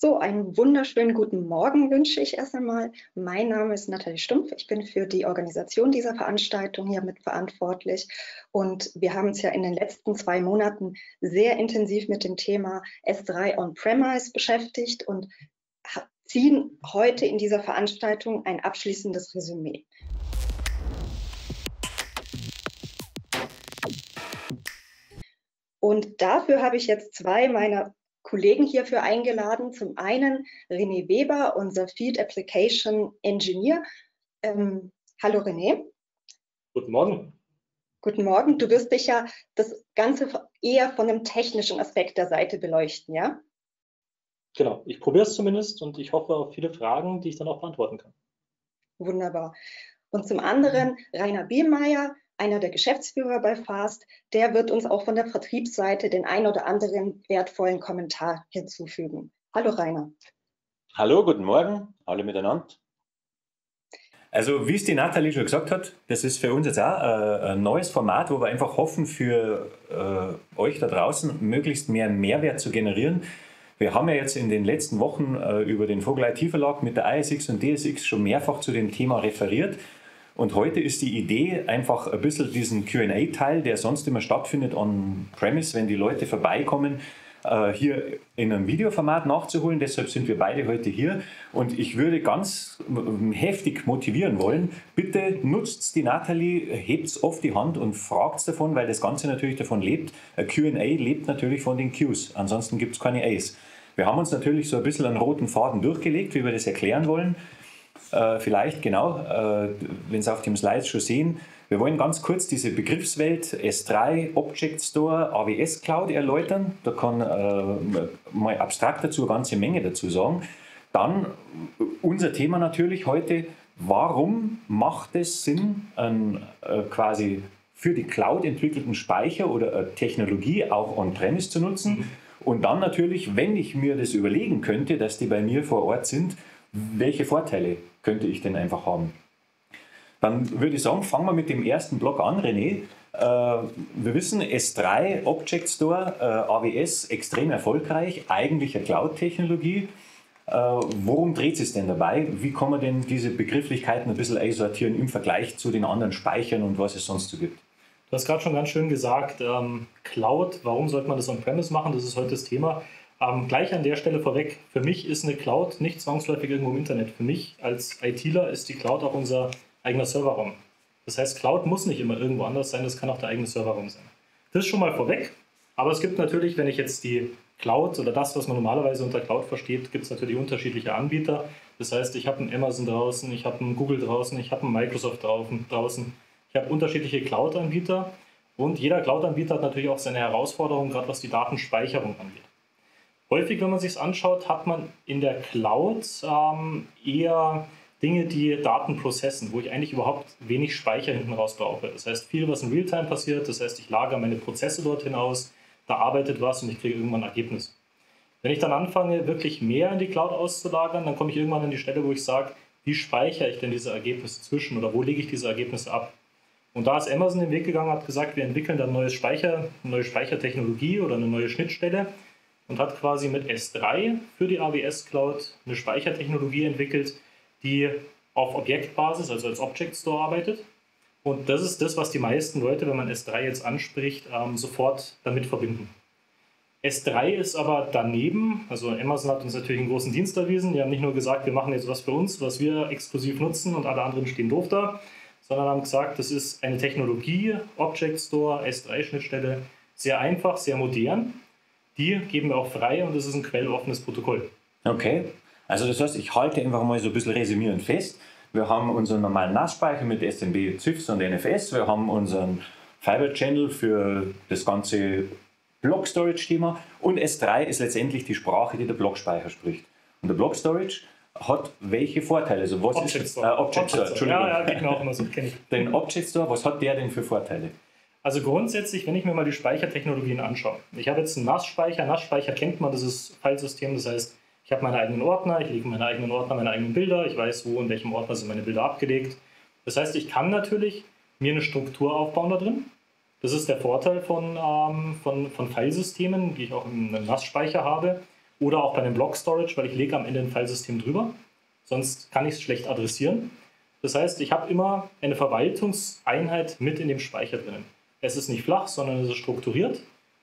So, einen wunderschönen guten Morgen wünsche ich erst einmal. Mein Name ist Nathalie Stumpf. Ich bin für die Organisation dieser Veranstaltung hier mitverantwortlich. Und wir haben uns ja in den letzten zwei Monaten sehr intensiv mit dem Thema S3 On-Premise beschäftigt und ziehen heute in dieser Veranstaltung ein abschließendes Resümee. Und dafür habe ich jetzt zwei meiner Kollegen hierfür eingeladen. Zum einen René Weber, unser Field Application Engineer. Ähm, hallo René. Guten Morgen. Guten Morgen. Du wirst dich ja das Ganze eher von einem technischen Aspekt der Seite beleuchten, ja? Genau, ich probiere es zumindest und ich hoffe auf viele Fragen, die ich dann auch beantworten kann. Wunderbar. Und zum anderen Rainer Bielmeier, einer der Geschäftsführer bei FAST, der wird uns auch von der Vertriebsseite den ein oder anderen wertvollen Kommentar hinzufügen. Hallo Rainer. Hallo, guten Morgen, alle miteinander. Also wie es die Nathalie schon gesagt hat, das ist für uns jetzt auch äh, ein neues Format, wo wir einfach hoffen, für äh, euch da draußen möglichst mehr Mehrwert zu generieren. Wir haben ja jetzt in den letzten Wochen äh, über den Vogel IT Verlag mit der ISX und DSX schon mehrfach zu dem Thema referiert. Und heute ist die Idee, einfach ein bisschen diesen QA-Teil, der sonst immer stattfindet on-premise, wenn die Leute vorbeikommen, äh, hier in einem Videoformat nachzuholen. Deshalb sind wir beide heute hier. Und ich würde ganz heftig motivieren wollen, bitte nutzt die Nathalie, hebt oft die Hand und fragt davon, weil das Ganze natürlich davon lebt. QA lebt natürlich von den Qs, ansonsten gibt es keine As. Wir haben uns natürlich so ein bisschen einen roten Faden durchgelegt, wie wir das erklären wollen. Äh, vielleicht genau, äh, wenn Sie auf dem Slide schon sehen, wir wollen ganz kurz diese Begriffswelt S3, Object Store, AWS Cloud erläutern. Da kann äh, mal abstrakt dazu eine ganze Menge dazu sagen. Dann unser Thema natürlich heute, warum macht es Sinn, einen äh, quasi für die Cloud entwickelten Speicher oder Technologie auch on-premise zu nutzen? Und dann natürlich, wenn ich mir das überlegen könnte, dass die bei mir vor Ort sind, welche Vorteile könnte ich denn einfach haben? Dann würde ich sagen, fangen wir mit dem ersten Block an, René. Äh, wir wissen, S3, Object Store, äh, AWS, extrem erfolgreich, eigentlich eine Cloud-Technologie. Äh, worum dreht es denn dabei? Wie kann man denn diese Begrifflichkeiten ein bisschen einsortieren im Vergleich zu den anderen Speichern und was es sonst so gibt? Du hast gerade schon ganz schön gesagt, ähm, Cloud, warum sollte man das on-premise machen? Das ist heute das Thema. Ähm, gleich an der Stelle vorweg, für mich ist eine Cloud nicht zwangsläufig irgendwo im Internet. Für mich als ITler ist die Cloud auch unser eigener Serverraum. Das heißt, Cloud muss nicht immer irgendwo anders sein, das kann auch der eigene Serverraum sein. Das ist schon mal vorweg. Aber es gibt natürlich, wenn ich jetzt die Cloud oder das, was man normalerweise unter Cloud versteht, gibt es natürlich unterschiedliche Anbieter. Das heißt, ich habe einen Amazon draußen, ich habe einen Google draußen, ich habe einen Microsoft draußen. Ich habe unterschiedliche Cloud-Anbieter und jeder Cloud-Anbieter hat natürlich auch seine Herausforderungen, gerade was die Datenspeicherung angeht. Häufig, wenn man sich es anschaut, hat man in der Cloud ähm, eher Dinge, die Daten processen, wo ich eigentlich überhaupt wenig Speicher hinten raus brauche. Das heißt, viel, was in Realtime passiert, das heißt, ich lagere meine Prozesse dorthin aus, da arbeitet was und ich kriege irgendwann ein Ergebnis. Wenn ich dann anfange, wirklich mehr in die Cloud auszulagern, dann komme ich irgendwann an die Stelle, wo ich sage, wie speichere ich denn diese Ergebnisse zwischen oder wo lege ich diese Ergebnisse ab? Und da ist Amazon den Weg gegangen, hat gesagt, wir entwickeln dann neues Speicher, eine neue Speichertechnologie oder eine neue Schnittstelle, und hat quasi mit S3 für die AWS Cloud eine Speichertechnologie entwickelt, die auf Objektbasis, also als Object Store arbeitet. Und das ist das, was die meisten Leute, wenn man S3 jetzt anspricht, ähm, sofort damit verbinden. S3 ist aber daneben, also Amazon hat uns natürlich einen großen Dienst erwiesen. Die haben nicht nur gesagt, wir machen jetzt was für uns, was wir exklusiv nutzen und alle anderen stehen doof da, sondern haben gesagt, das ist eine Technologie, Object Store, S3-Schnittstelle, sehr einfach, sehr modern die geben wir auch frei und das ist ein quelloffenes Protokoll. Okay, also das heißt, ich halte einfach mal so ein bisschen resümierend fest. Wir haben unseren normalen NAS-Speicher mit SMB, ZIFS und NFS. Wir haben unseren Fiber Channel für das ganze Block Storage Thema und S3 ist letztendlich die Sprache, die der Blockspeicher spricht. Und der Block Storage hat welche Vorteile? Also was Object ist Store. Äh, Object Store, Entschuldigung. Ja, ja, immer so, kenne ich. Den Object Store, was hat der denn für Vorteile? Also grundsätzlich, wenn ich mir mal die Speichertechnologien anschaue, ich habe jetzt einen NAS-Speicher. NAS-Speicher kennt man, das ist Filesystem, das heißt, ich habe meine eigenen Ordner, ich lege meine eigenen Ordner, meine eigenen Bilder, ich weiß, wo in welchem Ordner sind meine Bilder abgelegt. Das heißt, ich kann natürlich mir eine Struktur aufbauen da drin. Das ist der Vorteil von, ähm, von, von Filesystemen, die ich auch im NAS-Speicher habe. oder auch bei einem Block Storage, weil ich lege am Ende ein Filesystem drüber. Sonst kann ich es schlecht adressieren. Das heißt, ich habe immer eine Verwaltungseinheit mit in dem Speicher drinnen. Es ist nicht flach, sondern es ist strukturiert.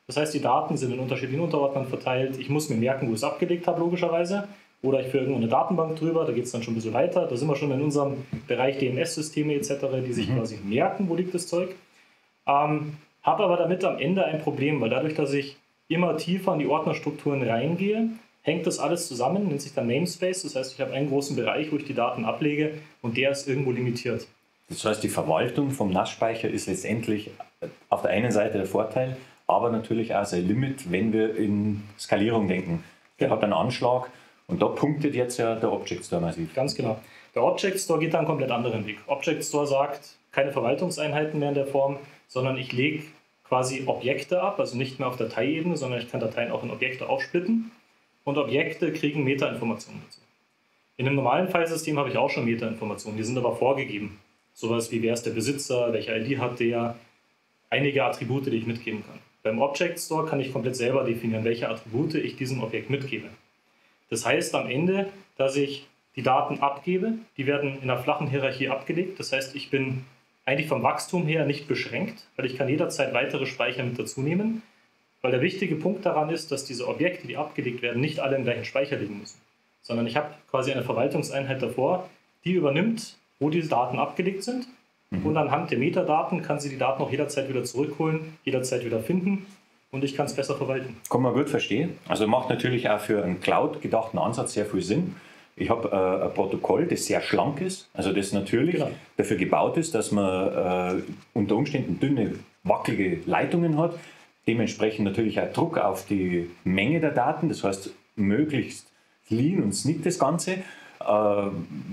Das heißt, die Daten sind in unterschiedlichen Unterordnern verteilt. Ich muss mir merken, wo ich es abgelegt habe, logischerweise. Oder ich führe irgendwo eine Datenbank drüber, da geht es dann schon ein bisschen weiter. Da sind wir schon in unserem Bereich DNS-Systeme etc., die sich mhm. quasi merken, wo liegt das Zeug. Ähm, habe aber damit am Ende ein Problem, weil dadurch, dass ich immer tiefer in die Ordnerstrukturen reingehe, hängt das alles zusammen, nennt sich dann Namespace. Das heißt, ich habe einen großen Bereich, wo ich die Daten ablege und der ist irgendwo limitiert. Das heißt, die Verwaltung vom NAS-Speicher ist letztendlich auf der einen Seite der Vorteil, aber natürlich auch sein Limit, wenn wir in Skalierung denken. Der hat einen Anschlag und da punktet jetzt ja der Object Store massiv. Ganz genau. Der Object Store geht da einen komplett anderen Weg. Object Store sagt, keine Verwaltungseinheiten mehr in der Form, sondern ich lege quasi Objekte ab, also nicht mehr auf Dateiebene, sondern ich kann Dateien auch in Objekte aufsplitten und Objekte kriegen Metainformationen dazu. In einem normalen Filesystem habe ich auch schon Metainformationen, die sind aber vorgegeben. Sowas wie wer ist der Besitzer, welche ID hat der, einige Attribute, die ich mitgeben kann. Beim Object Store kann ich komplett selber definieren, welche Attribute ich diesem Objekt mitgebe. Das heißt am Ende, dass ich die Daten abgebe, die werden in einer flachen Hierarchie abgelegt. Das heißt, ich bin eigentlich vom Wachstum her nicht beschränkt, weil ich kann jederzeit weitere Speicher mit dazu nehmen. Weil der wichtige Punkt daran ist, dass diese Objekte, die abgelegt werden, nicht alle im gleichen Speicher liegen müssen. Sondern ich habe quasi eine Verwaltungseinheit davor, die übernimmt, wo diese Daten abgelegt sind. Mhm. Und anhand der Metadaten kann sie die Daten auch jederzeit wieder zurückholen, jederzeit wieder finden und ich kann es besser verwalten. Kann man gut verstehen. Also macht natürlich auch für einen Cloud gedachten Ansatz sehr viel Sinn. Ich habe äh, ein Protokoll, das sehr schlank ist, also das natürlich genau. dafür gebaut ist, dass man äh, unter Umständen dünne, wackelige Leitungen hat. Dementsprechend natürlich auch Druck auf die Menge der Daten, das heißt möglichst lean und sneak das Ganze. Äh,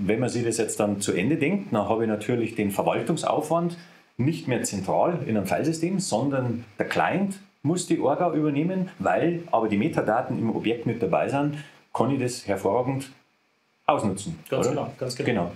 wenn man sich das jetzt dann zu Ende denkt, dann habe ich natürlich den Verwaltungsaufwand nicht mehr zentral in einem Filesystem, sondern der Client muss die Orga übernehmen, weil aber die Metadaten im Objekt mit dabei sind, kann ich das hervorragend ausnutzen. Ganz oder? genau, ganz genau. genau.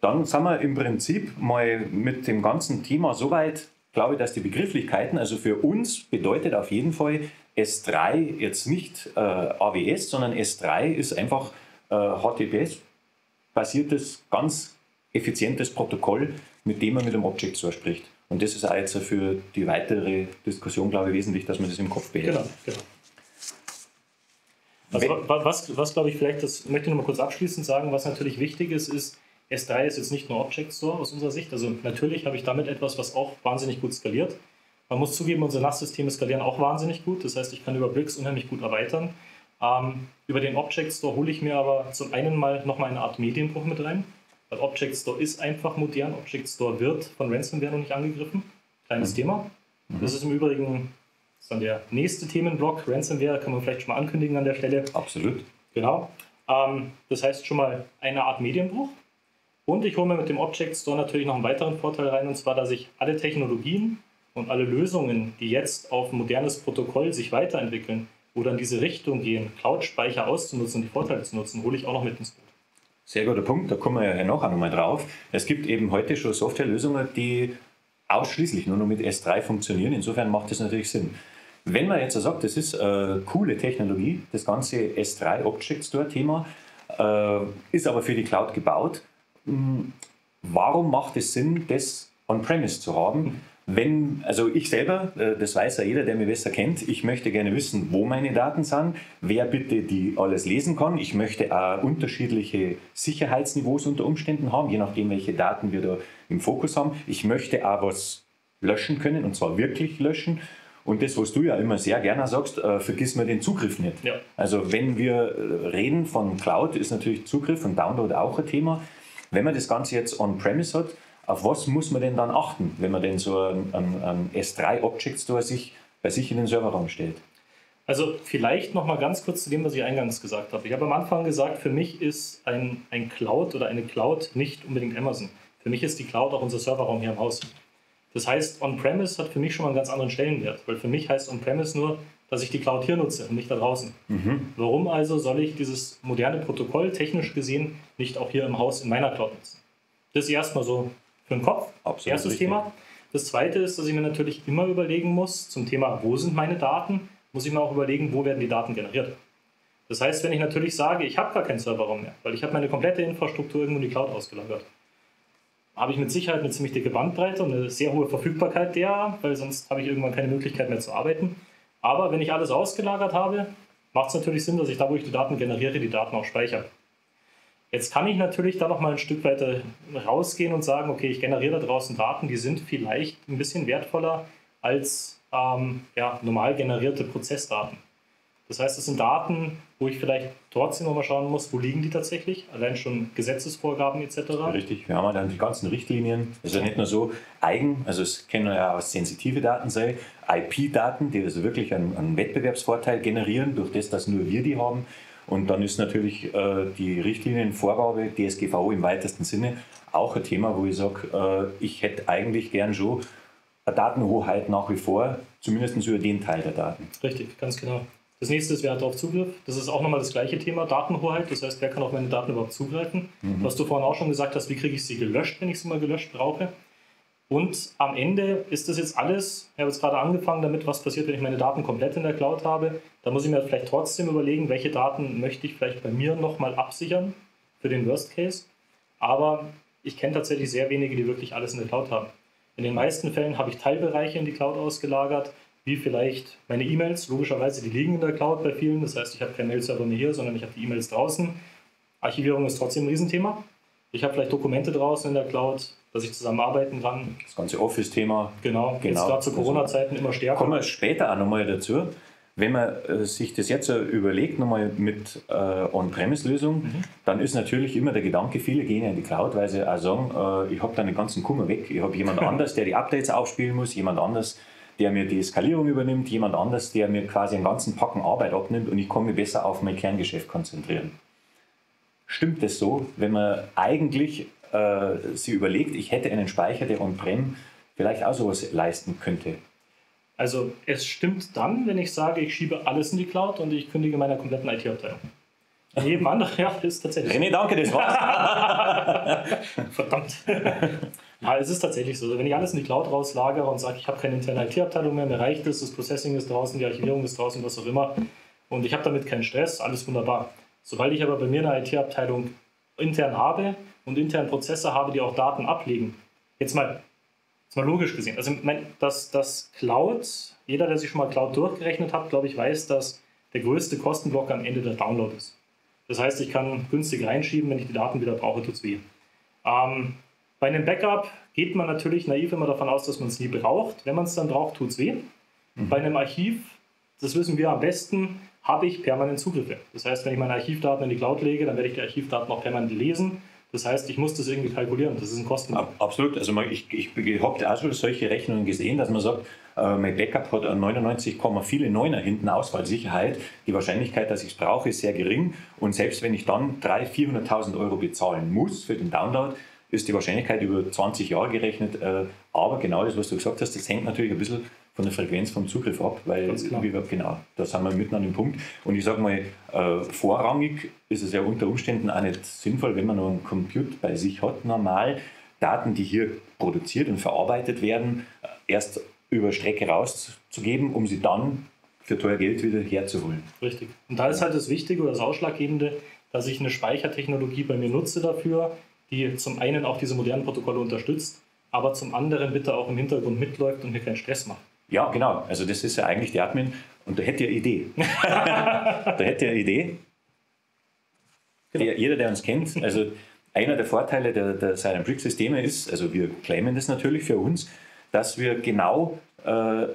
Dann sind wir im Prinzip mal mit dem ganzen Thema soweit, glaube ich, dass die Begrifflichkeiten, also für uns bedeutet auf jeden Fall S3 jetzt nicht äh, AWS, sondern S3 ist einfach HTTPS-basiertes, ganz effizientes Protokoll, mit dem man mit dem Object Store spricht. Und das ist auch jetzt für die weitere Diskussion, glaube ich, wesentlich, dass man das im Kopf behält. Genau, genau. Also was, was glaube ich vielleicht, das möchte ich noch mal kurz abschließend sagen, was natürlich wichtig ist, ist, S3 ist jetzt nicht nur Object Store aus unserer Sicht. Also natürlich habe ich damit etwas, was auch wahnsinnig gut skaliert. Man muss zugeben, unsere NAS-Systeme skalieren auch wahnsinnig gut. Das heißt, ich kann über Bricks unheimlich gut erweitern. Ähm, über den Object Store hole ich mir aber zum einen mal nochmal eine Art Medienbruch mit rein. Weil Object Store ist einfach modern. Object Store wird von Ransomware noch nicht angegriffen. Kleines mhm. Thema. Mhm. Das ist im Übrigen ist dann der nächste Themenblock. Ransomware kann man vielleicht schon mal ankündigen an der Stelle. Absolut. Genau. Ähm, das heißt schon mal eine Art Medienbruch. Und ich hole mir mit dem Object Store natürlich noch einen weiteren Vorteil rein, und zwar, dass ich alle Technologien und alle Lösungen, die jetzt auf modernes Protokoll sich weiterentwickeln oder in diese Richtung gehen, Cloud-Speicher auszunutzen und die Vorteile zu nutzen, hole ich auch noch mit ins Boot. Sehr guter Punkt, da kommen wir ja noch einmal drauf. Es gibt eben heute schon Softwarelösungen, die ausschließlich nur noch mit S3 funktionieren. Insofern macht das natürlich Sinn. Wenn man jetzt sagt, das ist eine coole Technologie, das ganze S3 Object Store Thema, äh, ist aber für die Cloud gebaut, hm, warum macht es Sinn, das on-premise zu haben? Wenn, also ich selber, äh, das weiß ja jeder, der mich besser kennt, ich möchte gerne wissen, wo meine Daten sind, wer bitte die alles lesen kann. Ich möchte auch unterschiedliche Sicherheitsniveaus unter Umständen haben, je nachdem, welche Daten wir da im Fokus haben. Ich möchte auch was löschen können und zwar wirklich löschen. Und das, was du ja immer sehr gerne sagst, äh, vergiss mir den Zugriff nicht. Ja. Also wenn wir äh, reden von Cloud, ist natürlich Zugriff und Download auch ein Thema. Wenn man das Ganze jetzt on-premise hat, auf was muss man denn dann achten, wenn man denn so ein, ein, ein S3 Object Store sich bei sich in den Serverraum stellt? Also vielleicht noch mal ganz kurz zu dem, was ich eingangs gesagt habe. Ich habe am Anfang gesagt, für mich ist ein, ein Cloud oder eine Cloud nicht unbedingt Amazon. Für mich ist die Cloud auch unser Serverraum hier im Haus. Das heißt, On-Premise hat für mich schon mal einen ganz anderen Stellenwert, weil für mich heißt On-Premise nur, dass ich die Cloud hier nutze und nicht da draußen. Mhm. Warum also soll ich dieses moderne Protokoll technisch gesehen nicht auch hier im Haus in meiner Cloud nutzen? Das ist erstmal so für den Kopf. Absolut Erstes richtig. Thema. Das zweite ist, dass ich mir natürlich immer überlegen muss, zum Thema, wo sind meine Daten, muss ich mir auch überlegen, wo werden die Daten generiert. Das heißt, wenn ich natürlich sage, ich habe gar keinen Serverraum mehr, weil ich habe meine komplette Infrastruktur irgendwo in die Cloud ausgelagert, habe ich mit Sicherheit eine ziemlich dicke Bandbreite und eine sehr hohe Verfügbarkeit der, weil sonst habe ich irgendwann keine Möglichkeit mehr zu arbeiten. Aber wenn ich alles ausgelagert habe, macht es natürlich Sinn, dass ich da, wo ich die Daten generiere, die Daten auch speichere. Jetzt kann ich natürlich da noch mal ein Stück weiter rausgehen und sagen, okay, ich generiere da draußen Daten, die sind vielleicht ein bisschen wertvoller als ähm, ja, normal generierte Prozessdaten. Das heißt, es sind Daten, wo ich vielleicht trotzdem nochmal schauen muss, wo liegen die tatsächlich, allein schon Gesetzesvorgaben etc. Richtig, wir haben dann die ganzen Richtlinien, also nicht nur so eigen, also es können ja auch sensitive Daten sein, IP-Daten, die also wirklich einen, einen, Wettbewerbsvorteil generieren, durch das, dass nur wir die haben. Und dann ist natürlich äh, die Richtlinienvorgabe, DSGVO im weitesten Sinne, auch ein Thema, wo ich sage, äh, ich hätte eigentlich gern schon eine Datenhoheit nach wie vor, zumindest über den Teil der Daten. Richtig, ganz genau. Das nächste ist, wer hat darauf Zugriff? Das ist auch nochmal das gleiche Thema, Datenhoheit. Das heißt, wer kann auf meine Daten überhaupt zugreifen? Mhm. Was du vorhin auch schon gesagt hast, wie kriege ich sie gelöscht, wenn ich sie mal gelöscht brauche? Und am Ende ist das jetzt alles, ich habe jetzt gerade angefangen damit, was passiert, wenn ich meine Daten komplett in der Cloud habe. Da muss ich mir vielleicht trotzdem überlegen, welche Daten möchte ich vielleicht bei mir nochmal absichern für den Worst Case. Aber ich kenne tatsächlich sehr wenige, die wirklich alles in der Cloud haben. In den meisten Fällen habe ich Teilbereiche in die Cloud ausgelagert wie vielleicht meine E-Mails. Logischerweise, die liegen in der Cloud bei vielen. Das heißt, ich habe keinen Mail-Server mehr hier, sondern ich habe die E-Mails draußen. Archivierung ist trotzdem ein Riesenthema. Ich habe vielleicht Dokumente draußen in der Cloud, dass ich zusammenarbeiten kann. Das ganze Office-Thema. Genau, genau. jetzt gerade zu Corona-Zeiten immer stärker. Kommen wir später auch nochmal dazu. Wenn man äh, sich das jetzt so überlegt, nochmal mit äh, On-Premise-Lösung, mhm. dann ist natürlich immer der Gedanke, viele gehen in die Cloud, weil sie auch sagen, äh, ich habe da den ganzen Kummer weg. Ich habe jemand anders, der die Updates aufspielen muss, jemand anders, der mir die Skalierung übernimmt, jemand anders, der mir quasi einen ganzen Packen Arbeit abnimmt und ich kann mich besser auf mein Kerngeschäft konzentrieren. Stimmt das so, wenn man eigentlich äh, sich überlegt, ich hätte einen Speicher, der on-prem vielleicht auch sowas leisten könnte? Also es stimmt dann, wenn ich sage, ich schiebe alles in die Cloud und ich kündige meiner kompletten IT-Abteilung. Jedem anderen, ja, ist tatsächlich. René, danke, das war's. Verdammt. Ja, es ist tatsächlich so. Wenn ich alles in die Cloud rauslagere und sage, ich habe keine interne IT-Abteilung mehr, mir reicht es, das Processing ist draußen, die Archivierung ist draußen, was auch immer, und ich habe damit keinen Stress, alles wunderbar. Sobald ich aber bei mir eine IT-Abteilung intern habe und intern Prozesse habe, die auch Daten ablegen, jetzt mal, jetzt mal logisch gesehen, also mein, das, das Cloud, jeder, der sich schon mal Cloud durchgerechnet hat, glaube ich, weiß, dass der größte Kostenblock am Ende der Download ist. Das heißt, ich kann günstig reinschieben, wenn ich die Daten wieder brauche, tut es weh. Ähm, bei einem Backup geht man natürlich naiv immer davon aus, dass man es nie braucht. Wenn man es dann braucht, tut es weh. Mhm. Bei einem Archiv, das wissen wir am besten, habe ich permanent Zugriffe. Das heißt, wenn ich meine Archivdaten in die Cloud lege, dann werde ich die Archivdaten auch permanent lesen. Das heißt, ich muss das irgendwie kalkulieren. Das ist ein Kosten. Absolut. Also ich, ich, ich habe auch schon solche Rechnungen gesehen, dass man sagt, äh, mein Backup hat 99, viele Neuner hinten Ausfallsicherheit. Die Wahrscheinlichkeit, dass ich es brauche, ist sehr gering. Und selbst wenn ich dann 300.000, 400.000 Euro bezahlen muss für den Download, ist die Wahrscheinlichkeit über 20 Jahre gerechnet. Äh, aber genau das, was du gesagt hast, das hängt natürlich ein bisschen von der Frequenz vom Zugriff ab, weil genau, da sind wir mitten an dem Punkt. Und ich sage mal, äh, vorrangig ist es ja unter Umständen auch nicht sinnvoll, wenn man noch einen Computer bei sich hat, normal Daten, die hier produziert und verarbeitet werden, erst über Strecke rauszugeben, um sie dann für teuer Geld wieder herzuholen. Richtig. Und da ist halt das Wichtige oder das Ausschlaggebende, dass ich eine Speichertechnologie bei mir nutze dafür, die zum einen auch diese modernen Protokolle unterstützt, aber zum anderen bitte auch im Hintergrund mitläuft und mir keinen Stress macht. Ja, genau. Also das ist ja eigentlich die Admin und da hätte ihr Idee. da hätte ihr Idee. Genau. Jeder, der uns kennt, also einer der Vorteile der, der Silent Brick Systeme ist, also wir claimen das natürlich für uns, dass wir genau äh,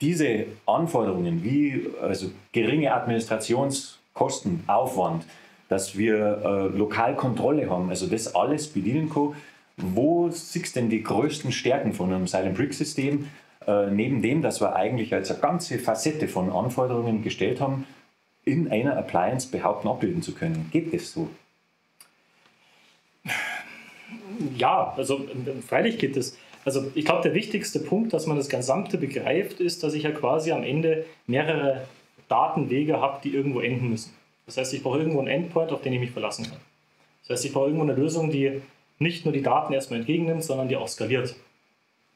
diese Anforderungen wie also geringe Administrationskosten, Aufwand, dass wir äh, lokal Kontrolle haben, also das alles bedienen kann. Wo siehst denn die größten Stärken von einem Silent Brick System? Äh, neben dem, dass wir eigentlich als eine ganze Facette von Anforderungen gestellt haben, in einer Appliance behaupten, abbilden zu können. Geht das so? Ja, also freilich geht es. Also ich glaube, der wichtigste Punkt, dass man das Gesamte begreift, ist, dass ich ja quasi am Ende mehrere Datenwege habe, die irgendwo enden müssen. Das heißt, ich brauche irgendwo einen Endpoint, auf den ich mich verlassen kann. Das heißt, ich brauche irgendwo eine Lösung, die nicht nur die Daten erstmal entgegennimmt, sondern die auch skaliert,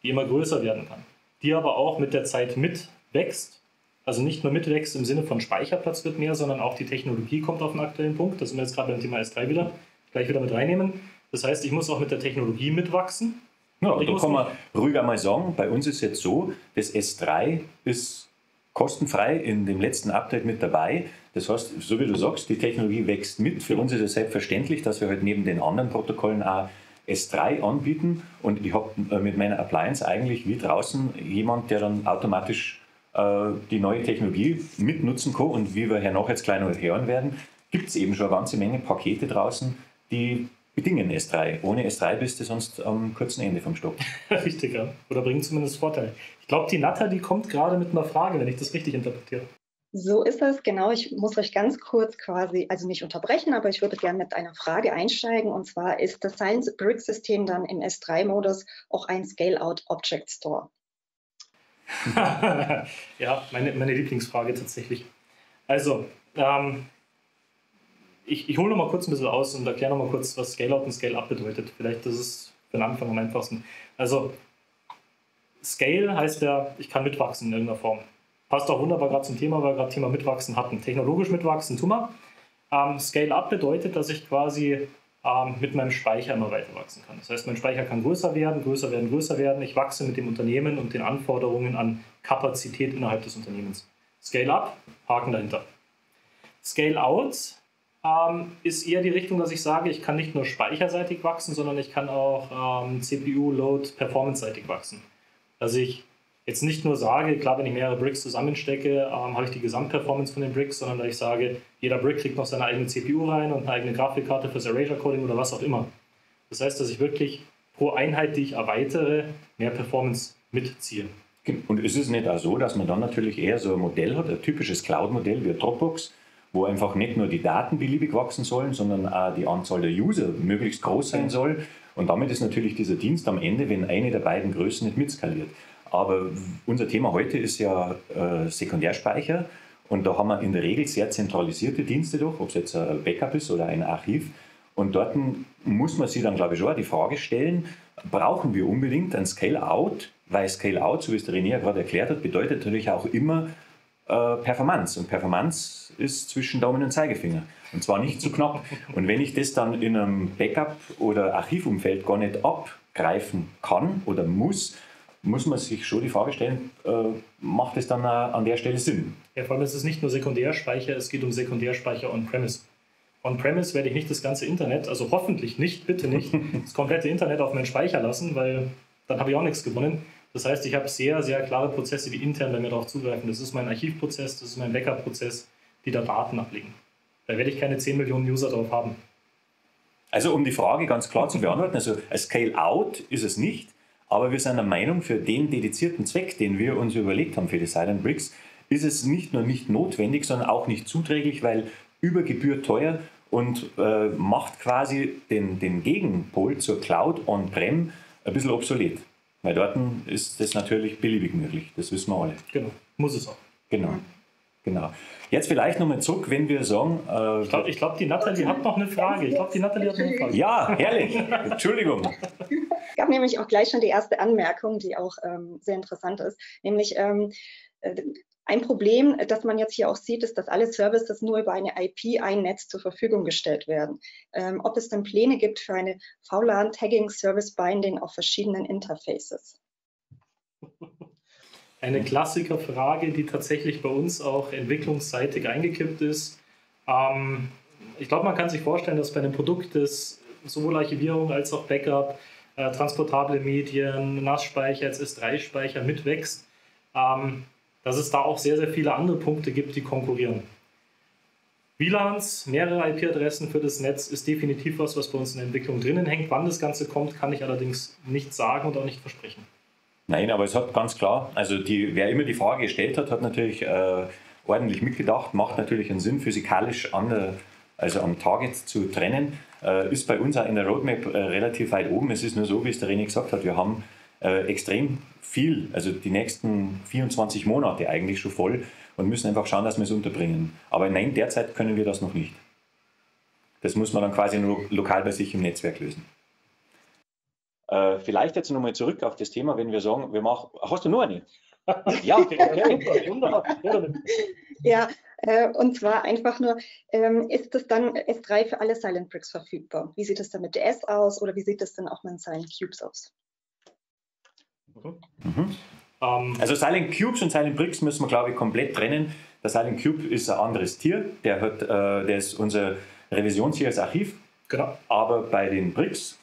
die immer größer werden kann, die aber auch mit der Zeit mitwächst. Also nicht nur mitwächst im Sinne von Speicherplatz wird mehr, sondern auch die Technologie kommt auf den aktuellen Punkt. Das sind wir jetzt gerade beim Thema S3 wieder, gleich wieder mit reinnehmen. Das heißt, ich muss auch mit der Technologie mitwachsen. Ja, da kann man ruhiger mal sagen, bei uns ist jetzt so, das S3 ist kostenfrei in dem letzten Update mit dabei. Das heißt, so wie du sagst, die Technologie wächst mit. Für uns ist es selbstverständlich, dass wir halt neben den anderen Protokollen auch S3 anbieten und ich habe äh, mit meiner Appliance eigentlich wie draußen jemand, der dann automatisch äh, die neue Technologie mitnutzen kann und wie wir nachher jetzt gleich noch hören werden, gibt es eben schon eine ganze Menge Pakete draußen, die bedingen S3. Ohne S3 bist du sonst am kurzen Ende vom Stock. Richtig, ja. Oder bringt zumindest Vorteile. Ich glaube, die Natter, die kommt gerade mit einer Frage, wenn ich das richtig interpretiere. So ist es, genau. Ich muss euch ganz kurz quasi, also nicht unterbrechen, aber ich würde gerne mit einer Frage einsteigen. Und zwar ist das Science Brick System dann im S3-Modus auch ein Scale-Out Object Store? ja, meine, meine Lieblingsfrage tatsächlich. Also, ähm, ich, ich hole noch mal kurz ein bisschen aus und erkläre noch mal kurz, was Scale-Out und Scale-Up bedeutet. Vielleicht das ist für den Anfang am einfachsten. Also, Scale heißt ja, ich kann mitwachsen in irgendeiner Form. Passt auch wunderbar gerade zum Thema, weil wir gerade Thema Mitwachsen hatten. Technologisch mitwachsen tun wir. Ähm, Scale-up bedeutet, dass ich quasi ähm, mit meinem Speicher immer weiter wachsen kann. Das heißt, mein Speicher kann größer werden, größer werden, größer werden. Ich wachse mit dem Unternehmen und den Anforderungen an Kapazität innerhalb des Unternehmens. Scale-up, Haken dahinter. Scale-out ähm, ist eher die Richtung, dass ich sage, ich kann nicht nur speicherseitig wachsen, sondern ich kann auch ähm, CPU-Load performance-seitig wachsen. Dass ich jetzt nicht nur sage, klar, wenn ich mehrere Bricks zusammenstecke, ähm, habe ich die Gesamtperformance von den Bricks, sondern dass ich sage, jeder Brick kriegt noch seine eigene CPU rein und eine eigene Grafikkarte fürs Erasure Coding oder was auch immer. Das heißt, dass ich wirklich pro Einheit, die ich erweitere, mehr Performance mitziehe. Und ist es nicht auch so, dass man dann natürlich eher so ein Modell hat, ein typisches Cloud-Modell wie Dropbox, wo einfach nicht nur die Daten beliebig wachsen sollen, sondern auch die Anzahl der User möglichst groß sein soll. Und damit ist natürlich dieser Dienst am Ende, wenn eine der beiden Größen nicht mitskaliert. Aber unser Thema heute ist ja äh, Sekundärspeicher und da haben wir in der Regel sehr zentralisierte Dienste durch, ob es jetzt ein Backup ist oder ein Archiv. Und dort muss man sich dann, glaube ich, schon die Frage stellen, brauchen wir unbedingt ein Scale-Out? Weil Scale-Out, so wie es der René ja gerade erklärt hat, bedeutet natürlich auch immer äh, Performance. Und Performance ist zwischen Daumen und Zeigefinger. Und zwar nicht zu knapp. Und wenn ich das dann in einem Backup- oder Archivumfeld gar nicht abgreifen kann oder muss, muss man sich schon die Frage stellen, äh, macht es dann an der Stelle Sinn? Ja, vor allem ist es nicht nur Sekundärspeicher, es geht um Sekundärspeicher on-premise. On-premise werde ich nicht das ganze Internet, also hoffentlich nicht, bitte nicht, das komplette Internet auf meinen Speicher lassen, weil dann habe ich auch nichts gewonnen. Das heißt, ich habe sehr, sehr klare Prozesse, die intern bei mir darauf zugreifen. Das ist mein Archivprozess, das ist mein Backup-Prozess, die da Daten ablegen. Da werde ich keine 10 Millionen User drauf haben. Also um die Frage ganz klar zu beantworten, also ein Scale-out ist es nicht, aber wir sind der Meinung, für den dedizierten Zweck, den wir uns überlegt haben für die Silent Bricks, ist es nicht nur nicht notwendig, sondern auch nicht zuträglich, weil über Gebühr teuer und äh, macht quasi den, den Gegenpol zur Cloud on-prem ein bisschen obsolet. Weil dort ist das natürlich beliebig möglich, das wissen wir alle. Genau, muss es auch. Genau. Genau. Jetzt vielleicht nochmal zurück, wenn wir sagen. Äh, ich glaube, glaub, die Nathalie hat noch eine Frage. Ich glaube, die Nathalie hat noch eine Frage. Ja, herrlich. Entschuldigung. Es gab nämlich auch gleich schon die erste Anmerkung, die auch ähm, sehr interessant ist. Nämlich ähm, äh, ein Problem, das man jetzt hier auch sieht, ist, dass alle Services nur über eine IP, ein Netz zur Verfügung gestellt werden. Ähm, ob es denn Pläne gibt für eine VLAN Tagging Service Binding auf verschiedenen Interfaces? Eine Klassikerfrage, die tatsächlich bei uns auch entwicklungsseitig eingekippt ist. Ähm, ich glaube, man kann sich vorstellen, dass bei einem Produkt, das sowohl Archivierung als auch Backup, äh, transportable Medien, Nassspeicher als S3-Speicher mitwächst, ähm, dass es da auch sehr, sehr viele andere Punkte gibt, die konkurrieren. WLANs, mehrere IP-Adressen für das Netz ist definitiv was, was bei uns in der Entwicklung drinnen hängt. Wann das Ganze kommt, kann ich allerdings nicht sagen und auch nicht versprechen. Nein, aber es hat ganz klar, also die, wer immer die Frage gestellt hat, hat natürlich äh, ordentlich mitgedacht, macht natürlich einen Sinn, physikalisch an der, also am Target zu trennen. Äh, ist bei uns auch in der Roadmap äh, relativ weit oben. Es ist nur so, wie es der René gesagt hat, wir haben äh, extrem viel, also die nächsten 24 Monate eigentlich schon voll und müssen einfach schauen, dass wir es unterbringen. Aber nein, derzeit können wir das noch nicht. Das muss man dann quasi nur lokal bei sich im Netzwerk lösen. Äh, vielleicht jetzt nochmal zurück auf das Thema, wenn wir sagen, wir machen. Hast du nur eine? ja, wunderbar. Ja, äh, und zwar einfach nur, ähm, ist das dann S3 für alle Silent Bricks verfügbar? Wie sieht es dann mit DS aus oder wie sieht es dann auch mit Silent Cubes aus? Mhm. Mhm. Um, also Silent Cubes und Silent Bricks müssen wir, glaube ich, komplett trennen. Der Silent Cube ist ein anderes Tier, der, hat, äh, der ist unser revisionssicheres Archiv. Genau. Aber bei den Bricks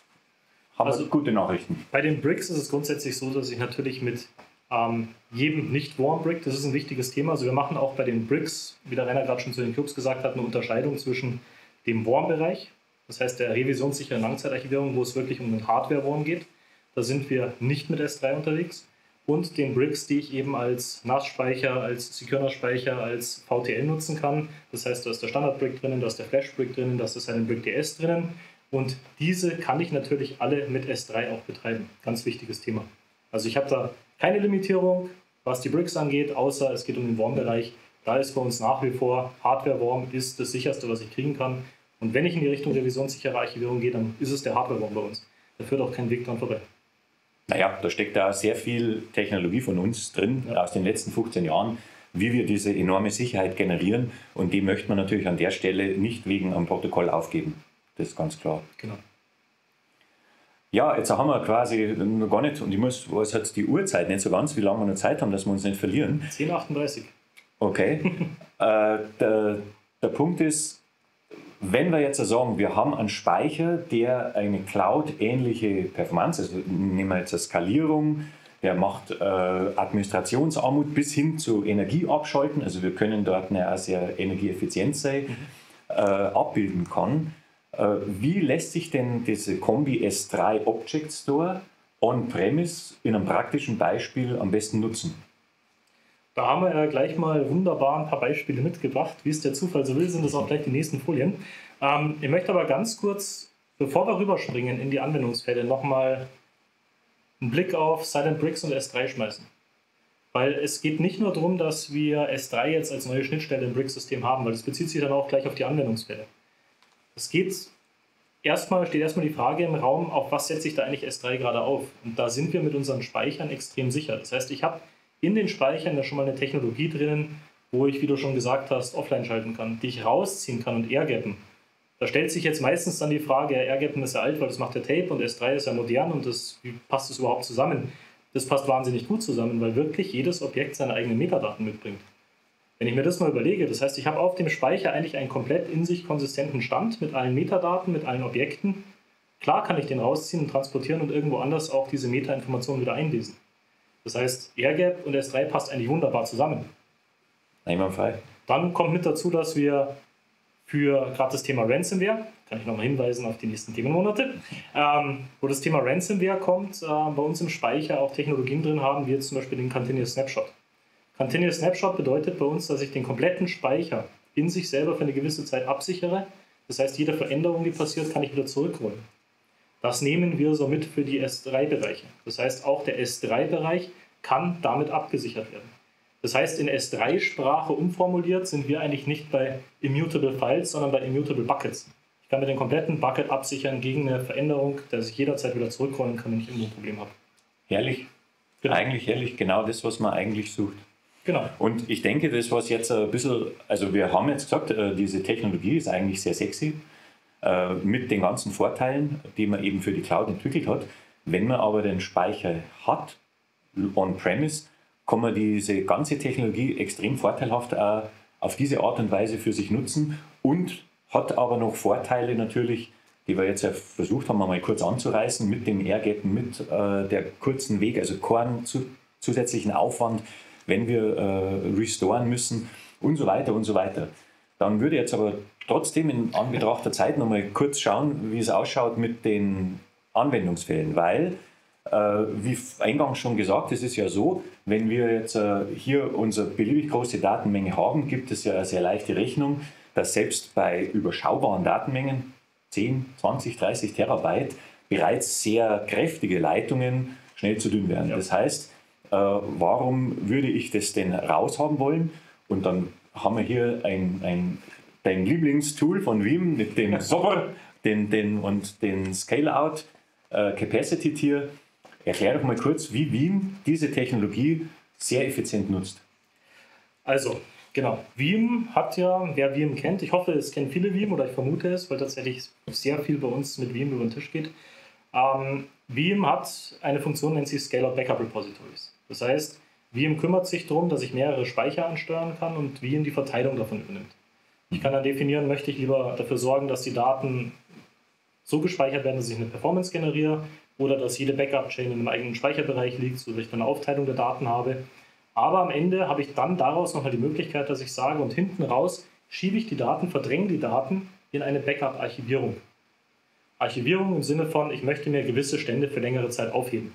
haben also, wir gute Nachrichten. Bei den Bricks ist es grundsätzlich so, dass ich natürlich mit ähm, jedem Nicht-Warm-Brick, das ist ein wichtiges Thema. Also wir machen auch bei den Bricks, wie der Rainer gerade schon zu den Cubes gesagt hat, eine Unterscheidung zwischen dem Warm-Bereich, das heißt der revisionssicheren Langzeitarchivierung, wo es wirklich um den Hardware-Warm geht. Da sind wir nicht mit S3 unterwegs und den Bricks, die ich eben als NAS-Speicher, als Securner-Speicher, als VTL nutzen kann. Das heißt, da ist der Standard-Brick drinnen, da ist der Flash-Brick drinnen, da ist ein Brick DS drinnen. Und diese kann ich natürlich alle mit S3 auch betreiben. Ganz wichtiges Thema. Also ich habe da keine Limitierung, was die Bricks angeht, außer es geht um den Warm-Bereich. Da ist bei uns nach wie vor Hardware-Warm ist das sicherste, was ich kriegen kann. Und wenn ich in die Richtung revisionssichere Archivierung gehe, dann ist es der Hardware-Warm bei uns. Da führt auch kein Weg dran vorbei. Naja, da steckt da sehr viel Technologie von uns drin ja. aus den letzten 15 Jahren, wie wir diese enorme Sicherheit generieren. Und die möchte man natürlich an der Stelle nicht wegen einem Protokoll aufgeben. Das ist ganz klar. Genau. Ja, jetzt haben wir quasi noch gar nicht, und ich muss, was hat die Uhrzeit nicht so ganz, wie lange wir noch Zeit haben, dass wir uns nicht verlieren. 10.38 Okay. äh, der, der Punkt ist, wenn wir jetzt sagen, wir haben einen Speicher, der eine Cloud-ähnliche Performance, also nehmen wir jetzt eine Skalierung, der macht äh, Administrationsarmut bis hin zu Energieabschalten, also wir können dort eine sehr energieeffizient sein, mhm. äh, abbilden kann. Äh, wie lässt sich denn diese Kombi S3 Object Store on-premise in einem praktischen Beispiel am besten nutzen? Da haben wir ja gleich mal wunderbar ein paar Beispiele mitgebracht. Wie es der Zufall so will, sind das auch gleich die nächsten Folien. Ähm, ich möchte aber ganz kurz, bevor wir rüberspringen in die Anwendungsfälle, nochmal einen Blick auf Silent Bricks und S3 schmeißen. Weil es geht nicht nur darum, dass wir S3 jetzt als neue Schnittstelle im Brick-System haben, weil das bezieht sich dann auch gleich auf die Anwendungsfälle. Es geht erstmal, steht erstmal die Frage im Raum, auf was setze ich da eigentlich S3 gerade auf? Und da sind wir mit unseren Speichern extrem sicher. Das heißt, ich habe in den Speichern ja schon mal eine Technologie drin, wo ich, wie du schon gesagt hast, offline schalten kann, die ich rausziehen kann und airgappen. Da stellt sich jetzt meistens dann die Frage, ja, airgappen ist ja alt, weil das macht der Tape und S3 ist ja modern und das, wie passt das überhaupt zusammen? Das passt wahnsinnig gut zusammen, weil wirklich jedes Objekt seine eigenen Metadaten mitbringt. Wenn ich mir das mal überlege, das heißt, ich habe auf dem Speicher eigentlich einen komplett in sich konsistenten Stand mit allen Metadaten, mit allen Objekten. Klar kann ich den rausziehen und transportieren und irgendwo anders auch diese Metainformationen wieder einlesen. Das heißt, AirGap und S3 passt eigentlich wunderbar zusammen. Einwandfrei. Dann kommt mit dazu, dass wir für gerade das Thema Ransomware, kann ich nochmal hinweisen auf die nächsten Themenmonate, ähm, wo das Thema Ransomware kommt, äh, bei uns im Speicher auch Technologien drin haben, wie jetzt zum Beispiel den Continuous Snapshot. Continuous Snapshot bedeutet bei uns, dass ich den kompletten Speicher in sich selber für eine gewisse Zeit absichere. Das heißt, jede Veränderung, die passiert, kann ich wieder zurückholen. Das nehmen wir somit für die S3-Bereiche. Das heißt, auch der S3-Bereich kann damit abgesichert werden. Das heißt, in S3-Sprache umformuliert sind wir eigentlich nicht bei Immutable Files, sondern bei Immutable Buckets. Ich kann mir den kompletten Bucket absichern gegen eine Veränderung, dass ich jederzeit wieder zurückrollen kann, wenn ich irgendwo ein Problem habe. Herrlich. Genau. Eigentlich herrlich, genau das, was man eigentlich sucht. Genau. Und ich denke, das, was jetzt ein bisschen, also wir haben jetzt gesagt, äh, diese Technologie ist eigentlich sehr sexy. Äh, mit den ganzen Vorteilen, die man eben für die Cloud entwickelt hat. Wenn man aber den Speicher hat, on-premise, kann man diese ganze Technologie extrem vorteilhaft äh, auf diese Art und Weise für sich nutzen und hat aber noch Vorteile natürlich, die wir jetzt ja versucht haben, mal kurz anzureißen, mit dem Airgappen, mit der kurzen Weg, also keinen zu, zusätzlichen Aufwand, wenn wir äh, restoren müssen und so weiter und so weiter. Dann würde jetzt aber trotzdem in Anbetracht der Zeit nochmal kurz schauen, wie es ausschaut mit den Anwendungsfällen, weil, äh, wie eingangs schon gesagt, es ist ja so, wenn wir jetzt äh, hier unsere beliebig große Datenmenge haben, gibt es ja eine sehr leichte Rechnung, dass selbst bei überschaubaren Datenmengen, 10, 20, 30 Terabyte, bereits sehr kräftige Leitungen schnell zu dünn werden. Ja. Das heißt, warum würde ich das denn raushaben wollen? Und dann haben wir hier ein, ein dein Lieblingstool von Veeam mit dem Sober den, den, und den Scale-Out äh, Capacity Tier. Erklär doch mal kurz, wie Veeam diese Technologie sehr effizient nutzt? Also, genau. Veeam hat ja, wer Veeam kennt, ich hoffe, es kennen viele Veeam oder ich vermute es, weil tatsächlich sehr viel bei uns mit Veeam über den Tisch geht. Ähm, Veeam hat eine Funktion, nennt sich Scale-Out Backup Repositories. Das heißt, Veeam kümmert sich darum, dass ich mehrere Speicher ansteuern kann und Veeam die Verteilung davon übernimmt. Ich kann dann definieren, möchte ich lieber dafür sorgen, dass die Daten so gespeichert werden, dass ich eine Performance generiere oder dass jede Backup-Chain in einem eigenen Speicherbereich liegt, sodass ich dann eine Aufteilung der Daten habe. Aber am Ende habe ich dann daraus nochmal die Möglichkeit, dass ich sage, und hinten raus schiebe ich die Daten, verdränge die Daten in eine Backup-Archivierung. Archivierung im Sinne von, ich möchte mir gewisse Stände für längere Zeit aufheben.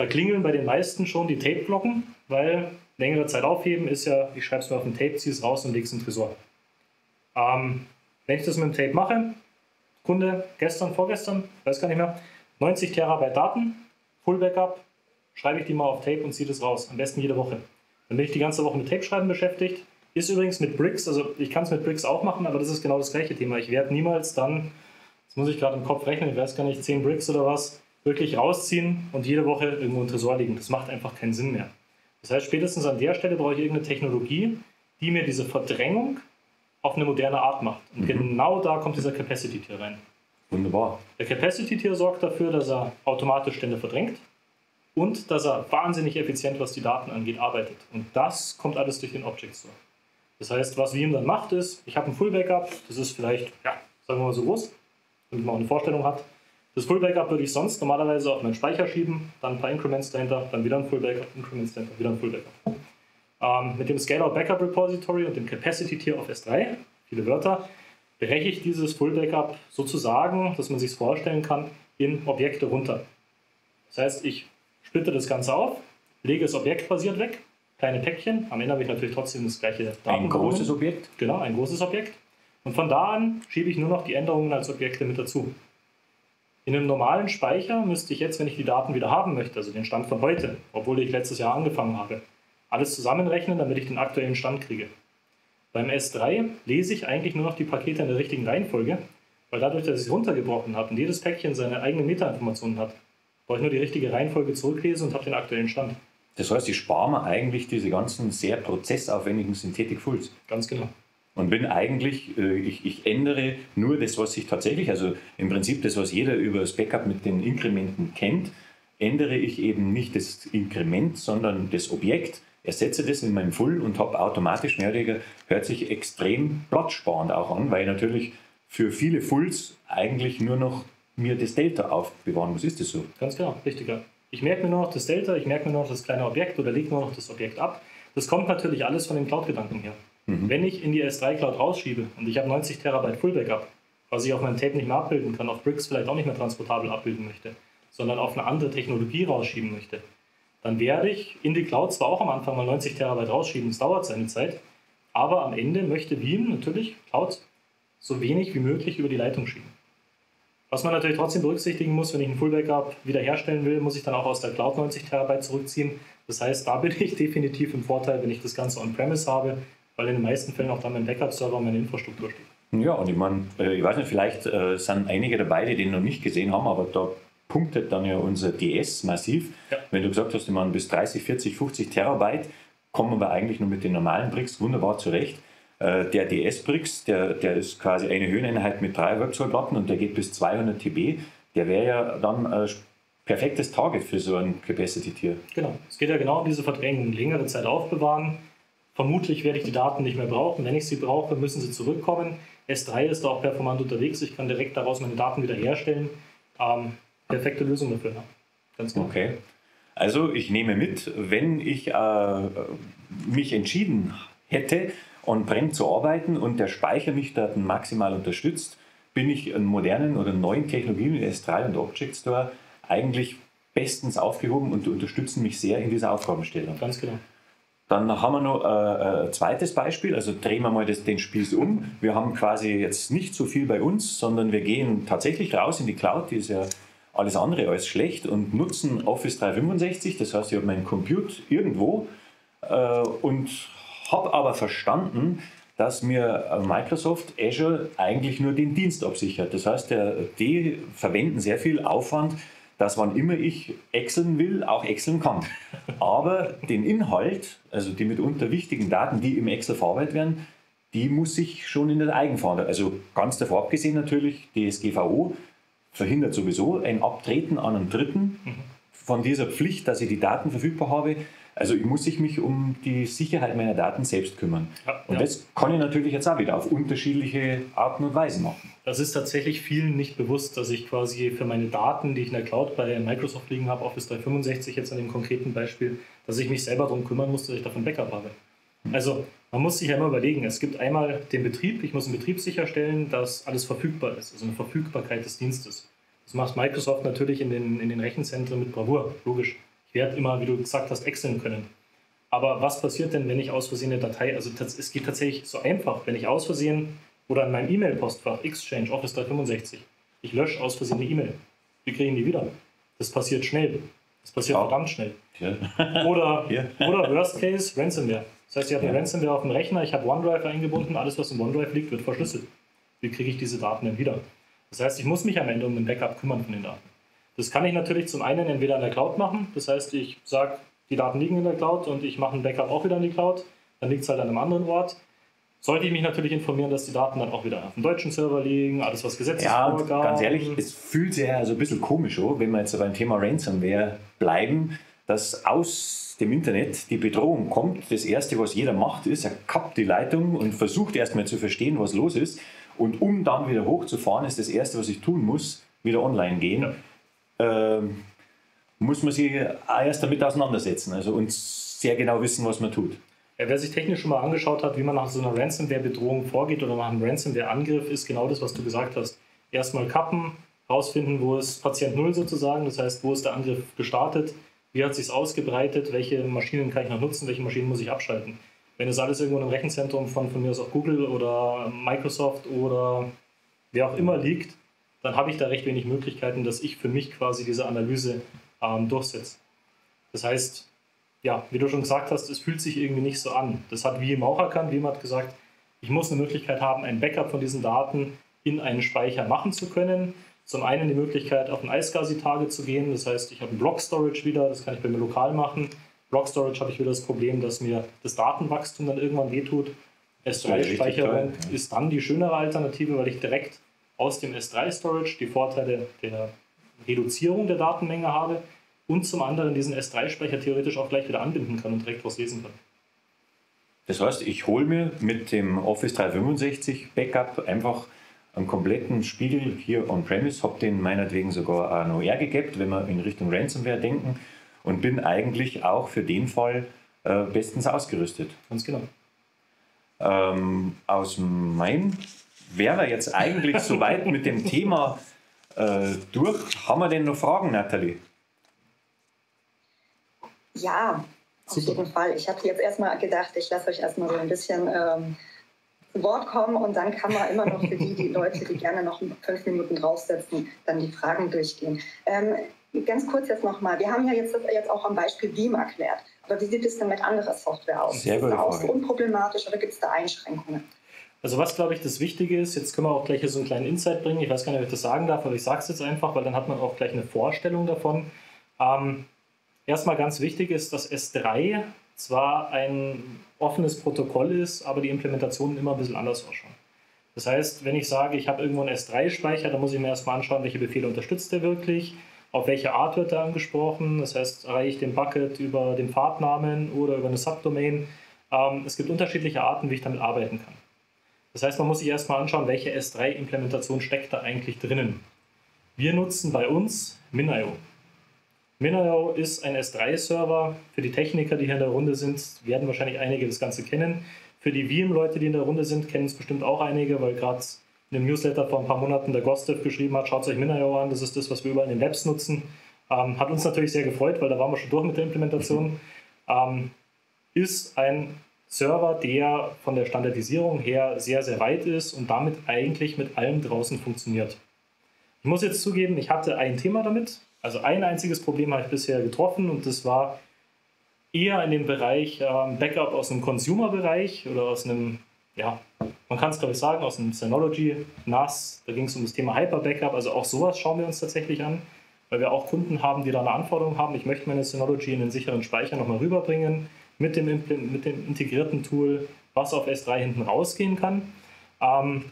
Da klingeln bei den meisten schon die Tape-Glocken, weil längere Zeit aufheben ist ja, ich schreibe es mir auf ein Tape, ziehe es raus und lege es in den Tresor. Ähm, wenn ich das mit dem Tape mache, Kunde gestern, vorgestern, weiß gar nicht mehr, 90 Terabyte Daten, Full Backup, schreibe ich die mal auf Tape und ziehe das raus. Am besten jede Woche. Dann bin ich die ganze Woche mit Tape schreiben beschäftigt. Ist übrigens mit Bricks, also ich kann es mit Bricks auch machen, aber das ist genau das gleiche Thema. Ich werde niemals dann, das muss ich gerade im Kopf rechnen, ich weiß gar nicht, 10 Bricks oder was, wirklich rausziehen und jede Woche irgendwo im Tresor liegen. Das macht einfach keinen Sinn mehr. Das heißt, spätestens an der Stelle brauche ich irgendeine Technologie, die mir diese Verdrängung auf eine moderne Art macht. Und mhm. genau da kommt dieser Capacity-Tier rein. Wunderbar. Der Capacity-Tier sorgt dafür, dass er automatisch Stände verdrängt und dass er wahnsinnig effizient, was die Daten angeht, arbeitet. Und das kommt alles durch den Object Store. Das heißt, was Veeam dann macht, ist, ich habe ein Full Backup, das ist vielleicht, ja, sagen wir mal so groß, damit man auch eine Vorstellung hat. Das Full Backup würde ich sonst normalerweise auf meinen Speicher schieben, dann ein paar Increments dahinter, dann wieder ein Full Backup, Increments dahinter, wieder ein Full Backup. Ähm, mit dem Scale-Out Backup Repository und dem Capacity Tier auf S3, viele Wörter, breche ich dieses Full Backup sozusagen, dass man sich vorstellen kann, in Objekte runter. Das heißt, ich splitte das Ganze auf, lege es objektbasiert weg, kleine Päckchen, am Ende habe ich natürlich trotzdem das gleiche Daten. Ein großes Objekt? Genau, ein großes Objekt. Und von da an schiebe ich nur noch die Änderungen als Objekte mit dazu. In einem normalen Speicher müsste ich jetzt, wenn ich die Daten wieder haben möchte, also den Stand von heute, obwohl ich letztes Jahr angefangen habe, alles zusammenrechnen, damit ich den aktuellen Stand kriege. Beim S3 lese ich eigentlich nur noch die Pakete in der richtigen Reihenfolge, weil dadurch, dass ich es runtergebrochen habe und jedes Päckchen seine eigenen Metainformationen hat, brauche ich nur die richtige Reihenfolge zurücklesen und habe den aktuellen Stand. Das heißt, ich spare mir eigentlich diese ganzen sehr prozessaufwendigen Synthetik-Fulls. Ganz genau und bin eigentlich, äh, ich, ich, ändere nur das, was ich tatsächlich, also im Prinzip das, was jeder über das Backup mit den Inkrementen kennt, ändere ich eben nicht das Inkrement, sondern das Objekt, ersetze das in meinem Full und habe automatisch mehr oder weniger, hört sich extrem platzsparend auch an, weil natürlich für viele Fulls eigentlich nur noch mir das Delta aufbewahren muss. Ist das so? Ganz genau, richtig. Ja. Ich merke mir nur noch das Delta, ich merke mir nur noch das kleine Objekt oder lege nur noch das Objekt ab. Das kommt natürlich alles von den Cloud-Gedanken her. Mhm. Wenn ich in die S3 Cloud rausschiebe und ich habe 90 Terabyte Full Backup, was ich auf meinem Tape nicht mehr abbilden kann, auf Bricks vielleicht auch nicht mehr transportabel abbilden möchte, sondern auf eine andere Technologie rausschieben möchte, dann werde ich in die Cloud zwar auch am Anfang mal 90 Terabyte rausschieben, es dauert seine Zeit, aber am Ende möchte Veeam natürlich Cloud so wenig wie möglich über die Leitung schieben. Was man natürlich trotzdem berücksichtigen muss, wenn ich ein Full Backup wiederherstellen will, muss ich dann auch aus der Cloud 90 Terabyte zurückziehen. Das heißt, da bin ich definitiv im Vorteil, wenn ich das Ganze on-premise habe, weil in den meisten Fällen auch dann mein Backup-Server meine Infrastruktur steht. Ja, und ich meine, äh, ich weiß nicht, vielleicht äh, sind einige dabei, die den noch nicht gesehen haben, aber da punktet dann ja unser DS massiv. Ja. Wenn du gesagt hast, ich meine, bis 30, 40, 50 Terabyte kommen wir eigentlich nur mit den normalen Bricks wunderbar zurecht. Äh, der DS-Bricks, der, der ist quasi eine Höheneinheit mit drei Webzollplatten und der geht bis 200 TB. Der wäre ja dann ein perfektes Target für so ein Capacity-Tier. Genau, es geht ja genau um diese Verdrängung. Längere Zeit aufbewahren, Vermutlich werde ich die Daten nicht mehr brauchen. Wenn ich sie brauche, müssen sie zurückkommen. S3 ist auch performant unterwegs. Ich kann direkt daraus meine Daten wiederherstellen. Ähm, perfekte Lösung dafür. Ja. Ganz genau. Okay. Also ich nehme mit, wenn ich äh, mich entschieden hätte, on-prem zu arbeiten und der Speicher mich dort maximal unterstützt, bin ich in modernen oder neuen Technologien wie S3 und Object Store eigentlich bestens aufgehoben und unterstützen mich sehr in dieser Aufgabenstellung. Ganz genau. Dann haben wir noch äh, ein zweites Beispiel, also drehen wir mal das, den Spieß um. Wir haben quasi jetzt nicht so viel bei uns, sondern wir gehen tatsächlich raus in die Cloud, die ist ja alles andere als schlecht und nutzen Office 365. Das heißt, ich habe meinen Compute irgendwo äh, und habe aber verstanden, dass mir Microsoft Azure eigentlich nur den Dienst absichert. Das heißt, die verwenden sehr viel Aufwand, dass wann immer ich Exceln will, auch Exceln kann. Aber den Inhalt, also die mitunter wichtigen Daten, die im Excel verarbeitet werden, die muss ich schon in der Eigenverantwortung. Also ganz davor abgesehen natürlich, DSGVO verhindert sowieso ein Abtreten an einen Dritten von dieser Pflicht, dass ich die Daten verfügbar habe. Also ich muss mich um die Sicherheit meiner Daten selbst kümmern. Ja, und ja. das kann ich natürlich jetzt auch wieder auf unterschiedliche Arten und Weisen machen. Das ist tatsächlich vielen nicht bewusst, dass ich quasi für meine Daten, die ich in der Cloud bei Microsoft liegen habe, Office 365 jetzt an dem konkreten Beispiel, dass ich mich selber darum kümmern muss, dass ich davon Backup habe. Also man muss sich ja immer überlegen, es gibt einmal den Betrieb, ich muss im Betrieb sicherstellen, dass alles verfügbar ist, also eine Verfügbarkeit des Dienstes. Das macht Microsoft natürlich in den, in den Rechenzentren mit Bravour, logisch. Ich werde immer, wie du gesagt hast, exceln können. Aber was passiert denn, wenn ich aus Versehen eine Datei, also es geht tatsächlich so einfach, wenn ich aus Versehen oder in meinem E-Mail-Postfach Exchange Office 365, ich lösche aus Versehen eine E-Mail, wir kriegen die wieder. Das passiert schnell. Das passiert ja. verdammt schnell. Ja. Oder, ja. oder Worst Case, Ransomware. Das heißt, ich habe eine Ransomware auf dem Rechner, ich habe OneDrive eingebunden, alles, was in OneDrive liegt, wird verschlüsselt. Wie kriege ich diese Daten denn wieder? Das heißt, ich muss mich am Ende um ein Backup kümmern von den Daten. Das kann ich natürlich zum einen entweder in der Cloud machen, das heißt, ich sage, die Daten liegen in der Cloud und ich mache ein Backup auch wieder in die Cloud, dann liegt es halt an einem anderen Ort. Sollte ich mich natürlich informieren, dass die Daten dann auch wieder auf dem deutschen Server liegen, alles was Gesetz ja, ist. Ja, ganz ehrlich, es fühlt sich ja so ein bisschen komisch an, wenn wir jetzt beim Thema Ransomware bleiben, dass aus dem Internet die Bedrohung kommt. Das Erste, was jeder macht, ist, er kappt die Leitung und versucht erstmal zu verstehen, was los ist. Und um dann wieder hochzufahren, ist das Erste, was ich tun muss, wieder online gehen. Ja. Ähm, muss man sich erst damit auseinandersetzen also und sehr genau wissen, was man tut. Ja, wer sich technisch schon mal angeschaut hat, wie man nach so einer Ransomware-Bedrohung vorgeht oder nach einem Ransomware-Angriff, ist genau das, was du gesagt hast. Erstmal kappen, rausfinden, wo ist Patient Null sozusagen, das heißt, wo ist der Angriff gestartet, wie hat sich ausgebreitet, welche Maschinen kann ich noch nutzen, welche Maschinen muss ich abschalten. Wenn es alles irgendwo im Rechenzentrum von, von mir aus auch Google oder Microsoft oder wer auch immer liegt, dann habe ich da recht wenig Möglichkeiten, dass ich für mich quasi diese Analyse ähm, durchsetze. Das heißt, ja, wie du schon gesagt hast, es fühlt sich irgendwie nicht so an. Das hat Wiem auch erkannt. Wiem hat gesagt, ich muss eine Möglichkeit haben, ein Backup von diesen Daten in einen Speicher machen zu können. Zum einen die Möglichkeit, auf ein iSCSI-Tage zu gehen. Das heißt, ich habe ein Block-Storage wieder, das kann ich bei mir lokal machen. Block Storage habe ich wieder das Problem, dass mir das Datenwachstum dann irgendwann wehtut. S3-Speicherung ja, ist dann die schönere Alternative, weil ich direkt aus dem S3-Storage die Vorteile der Reduzierung der Datenmenge habe und zum anderen diesen S3-Speicher theoretisch auch gleich wieder anbinden kann und direkt was lesen kann. Das heißt, ich hole mir mit dem Office 365 Backup einfach einen kompletten Spiegel hier on-premise, habe den meinetwegen sogar auch noch R gegabt, wenn wir in Richtung Ransomware denken und bin eigentlich auch für den Fall äh, bestens ausgerüstet. Ganz genau. Ähm, aus meinem wäre wir jetzt eigentlich soweit mit dem Thema äh, durch. Haben wir denn noch Fragen, Nathalie? Ja, auf jeden Fall. Ich habe jetzt erstmal gedacht, ich lasse euch erstmal so ein bisschen ähm, zu Wort kommen und dann kann man immer noch für die, die Leute, die gerne noch fünf Minuten draufsetzen, dann die Fragen durchgehen. Ähm, Ganz kurz jetzt nochmal. Wir haben ja jetzt das jetzt auch am Beispiel Veeam erklärt. Aber wie sieht es denn mit anderer Software aus? Sehr gute Ist das auch so unproblematisch oder gibt es da Einschränkungen? Also was, glaube ich, das Wichtige ist, jetzt können wir auch gleich hier so einen kleinen Insight bringen. Ich weiß gar nicht, ob ich das sagen darf, aber ich sage es jetzt einfach, weil dann hat man auch gleich eine Vorstellung davon. Ähm, erstmal ganz wichtig ist, dass S3 zwar ein offenes Protokoll ist, aber die Implementationen immer ein bisschen anders ausschauen. Das heißt, wenn ich sage, ich habe irgendwo einen S3-Speicher, dann muss ich mir erstmal anschauen, welche Befehle unterstützt der wirklich auf welche Art wird er angesprochen. Das heißt, erreiche ich den Bucket über den Pfadnamen oder über eine Subdomain. Ähm, es gibt unterschiedliche Arten, wie ich damit arbeiten kann. Das heißt, man muss sich erstmal anschauen, welche S3-Implementation steckt da eigentlich drinnen. Wir nutzen bei uns MinIO. MinIO ist ein S3-Server. Für die Techniker, die hier in der Runde sind, werden wahrscheinlich einige das Ganze kennen. Für die VM-Leute, die in der Runde sind, kennen es bestimmt auch einige, weil gerade in einem Newsletter vor ein paar Monaten der Gostev geschrieben hat, schaut euch Minio an, das ist das, was wir überall in den Labs nutzen. Ähm, hat uns natürlich sehr gefreut, weil da waren wir schon durch mit der Implementation. Ähm, ist ein Server, der von der Standardisierung her sehr, sehr weit ist und damit eigentlich mit allem draußen funktioniert. Ich muss jetzt zugeben, ich hatte ein Thema damit. Also ein einziges Problem habe ich bisher getroffen und das war eher in dem Bereich ähm, Backup aus einem Consumer-Bereich oder aus einem ja, man kann es glaube ich sagen, aus dem Synology, NAS, da ging es um das Thema Hyper Backup, also auch sowas schauen wir uns tatsächlich an. weil wir auch Kunden haben, die da eine Anforderung haben. Ich möchte meine Synology in den sicheren Speicher nochmal rüberbringen mit dem, mit dem integrierten Tool, was auf S3 hinten rausgehen kann. Ähm,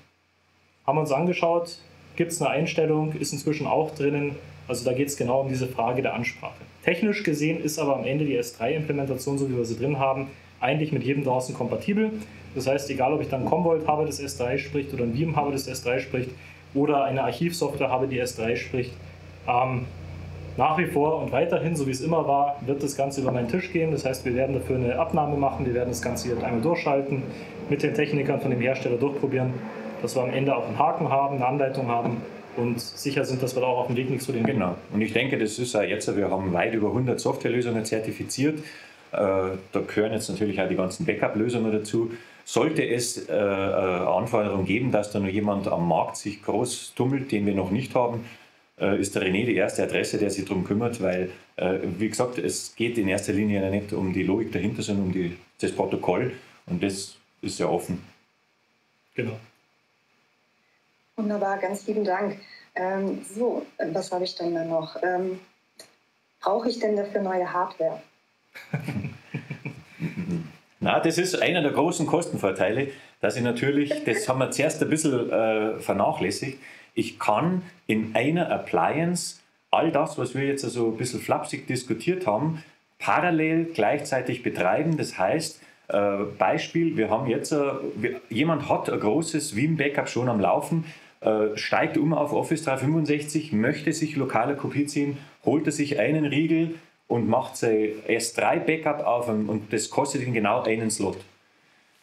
haben wir uns angeschaut, gibt es eine Einstellung, ist inzwischen auch drinnen. Also da geht es genau um diese Frage der Ansprache. Technisch gesehen ist aber am Ende die S3-Implementation, so wie wir sie drin haben, eigentlich mit jedem draußen kompatibel. Das heißt, egal ob ich dann Commvault habe, das S3 spricht, oder ein Veeam habe, das S3 spricht, oder eine Archivsoftware habe, die S3 spricht, ähm, nach wie vor und weiterhin, so wie es immer war, wird das Ganze über meinen Tisch gehen. Das heißt, wir werden dafür eine Abnahme machen, wir werden das Ganze hier einmal durchschalten, mit den Technikern von dem Hersteller durchprobieren, dass wir am Ende auch einen Haken haben, eine Anleitung haben und sicher sind, dass wir da auch auf dem Weg nicht zu den. Genau. Und ich denke, das ist auch jetzt, wir haben weit über 100 Softwarelösungen zertifiziert. Äh, da gehören jetzt natürlich auch die ganzen Backup-Lösungen dazu. Sollte es äh, äh, Anforderungen geben, dass da noch jemand am Markt sich groß tummelt, den wir noch nicht haben, ist der René die erste Adresse, der sich darum kümmert, weil, äh, wie gesagt, es geht in erster Linie nicht um die Logik dahinter, sondern um die, das Protokoll und das ist ja offen. Genau. Wunderbar, ganz lieben Dank. Ähm, so, was habe ich denn da noch? Ähm, Brauche ich denn dafür neue Hardware? Na, das ist einer der großen Kostenvorteile, dass ich natürlich, das haben wir zuerst ein bisschen äh, vernachlässigt, ich kann in einer Appliance all das, was wir jetzt also ein bisschen flapsig diskutiert haben, parallel gleichzeitig betreiben. Das heißt, äh, Beispiel, wir haben jetzt, äh, wir, jemand hat ein großes Veeam-Backup schon am Laufen, äh, steigt um auf Office 365, möchte sich lokale Kopie ziehen, holt er sich einen Riegel und macht sein S3-Backup auf und das kostet ihn genau einen Slot.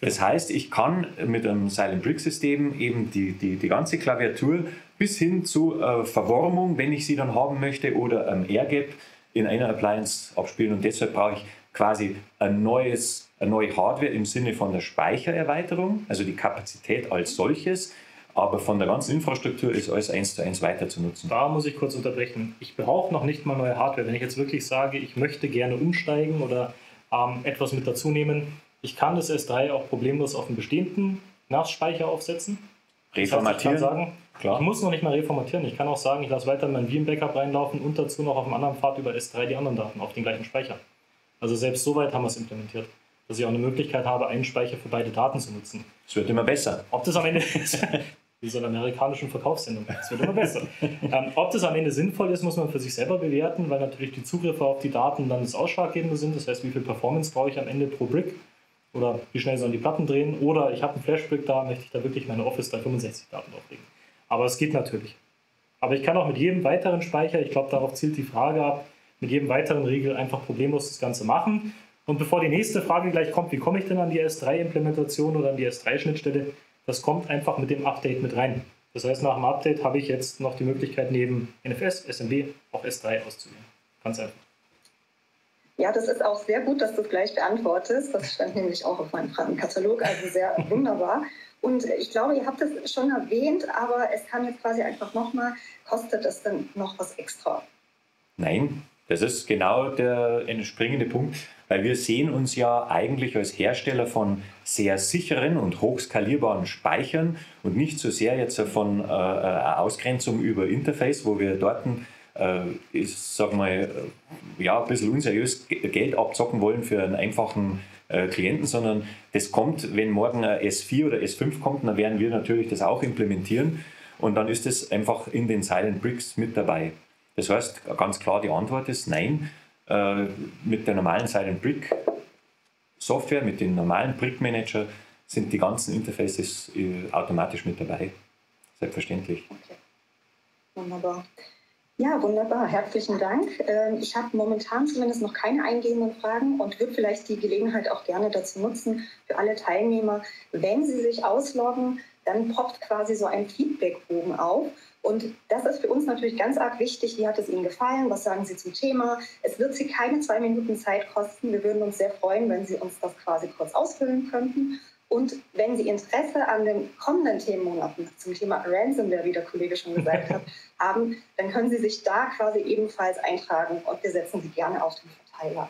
Das heißt, ich kann mit einem Silent Brick System eben die, die, die ganze Klaviatur bis hin zu äh, Verwormung, wenn ich sie dann haben möchte, oder ähm, Airgap in einer Appliance abspielen. Und deshalb brauche ich quasi ein neues, eine neue Hardware im Sinne von der Speichererweiterung, also die Kapazität als solches. Aber von der ganzen Infrastruktur ist alles eins zu eins weiter zu nutzen. Da muss ich kurz unterbrechen. Ich brauche noch nicht mal neue Hardware. Wenn ich jetzt wirklich sage, ich möchte gerne umsteigen oder ähm, etwas mit dazu nehmen, ich kann das S3 auch problemlos auf einen bestehenden NAS-Speicher aufsetzen. Reformatieren? Das heißt, ich, sagen, Klar. ich muss noch nicht mal reformatieren. Ich kann auch sagen, ich lasse weiter mein VM-Backup reinlaufen und dazu noch auf einem anderen Pfad über S3 die anderen Daten auf den gleichen Speicher. Also selbst so weit haben wir es implementiert, dass ich auch eine Möglichkeit habe, einen Speicher für beide Daten zu nutzen. Es wird immer besser. Ob das am Ende wie so einer amerikanischen Verkaufssendung. Es wird immer besser. ähm, ob das am Ende sinnvoll ist, muss man für sich selber bewerten, weil natürlich die Zugriffe auf die Daten dann das Ausschlaggebende sind. Das heißt, wie viel Performance brauche ich am Ende pro Brick oder wie schnell sollen die Platten drehen oder ich habe einen Flashbrick da, möchte ich da wirklich meine Office 365 Daten drauflegen. Aber es geht natürlich. Aber ich kann auch mit jedem weiteren Speicher, ich glaube, darauf zielt die Frage ab, mit jedem weiteren Riegel einfach problemlos das Ganze machen. Und bevor die nächste Frage gleich kommt, wie komme ich denn an die S3-Implementation oder an die S3-Schnittstelle, das kommt einfach mit dem Update mit rein. Das heißt, nach dem Update habe ich jetzt noch die Möglichkeit, neben NFS, SMB auch S3 auszuwählen. Ganz einfach. Ja, das ist auch sehr gut, dass du es gleich beantwortest. Das stand nämlich auch auf meinem Fragenkatalog, also sehr wunderbar. Und ich glaube, ihr habt es schon erwähnt, aber es kam jetzt quasi einfach nochmal, kostet es denn noch was extra? Nein, das ist genau der entspringende Punkt, weil wir sehen uns ja eigentlich als Hersteller von sehr sicheren und hochskalierbaren Speichern und nicht so sehr jetzt von äh, äh Ausgrenzung über Interface, wo wir dort äh, ich sag mal, ja, ein bisschen unseriös Geld abzocken wollen für einen einfachen äh, Klienten, sondern das kommt, wenn morgen ein S4 oder S5 kommt, dann werden wir natürlich das auch implementieren und dann ist es einfach in den Silent Bricks mit dabei. Das heißt, ganz klar die Antwort ist nein. Äh, mit der normalen Silent Brick Software, mit dem normalen Brick Manager sind die ganzen Interfaces äh, automatisch mit dabei. Selbstverständlich. Okay. Wunderbar. Ja, wunderbar. Herzlichen Dank. Ähm, ich habe momentan zumindest noch keine eingehenden Fragen und würde vielleicht die Gelegenheit auch gerne dazu nutzen, für alle Teilnehmer, wenn sie sich ausloggen, dann poppt quasi so ein Feedbackbogen auf. Und das ist für uns natürlich ganz arg wichtig. Wie hat es Ihnen gefallen? Was sagen Sie zum Thema? Es wird Sie keine zwei Minuten Zeit kosten. Wir würden uns sehr freuen, wenn Sie uns das quasi kurz ausfüllen könnten. Und wenn Sie Interesse an den kommenden Themenmonaten zum Thema Ransomware, wie der Kollege schon gesagt hat, haben, dann können Sie sich da quasi ebenfalls eintragen und wir setzen Sie gerne auf den Verteiler.